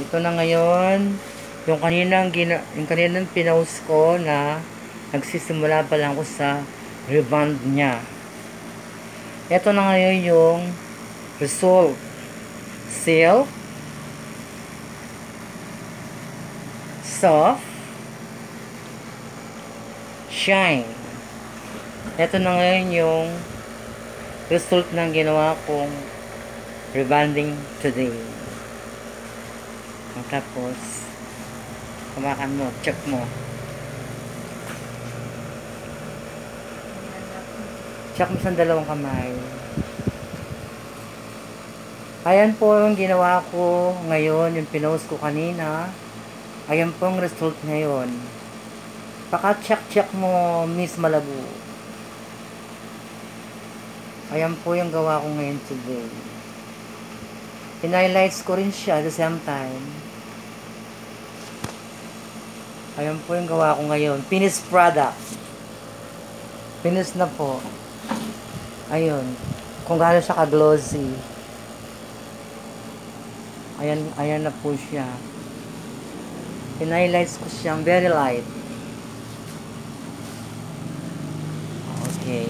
ito na ngayon, yung kaninang, gina, yung kaninang pinost ko na nagsisimula pa lang ko sa reband niya. Ito na ngayon yung result. Silk. Soft. Shine. Ito na ngayon yung result ng ginawa kong rebanding today. Tapos, kumakan mo, check mo. Check mo sa dalawang kamay. Ayan po yung ginawa ko ngayon, yung pinost ko kanina. Ayan po yung result ngayon. Paka-check-check mo, Miss Malabu. Ayan po yung gawa ko ngayon today. Pin-highlights ko rin siya at the same time. Ayan po yung gawa ko ngayon. Finished product. Finished na po. Ayun. Kung gaano siya ka-glossy. Ayan, ayan na po siya. Pin-highlights ko siyang very light. Okay.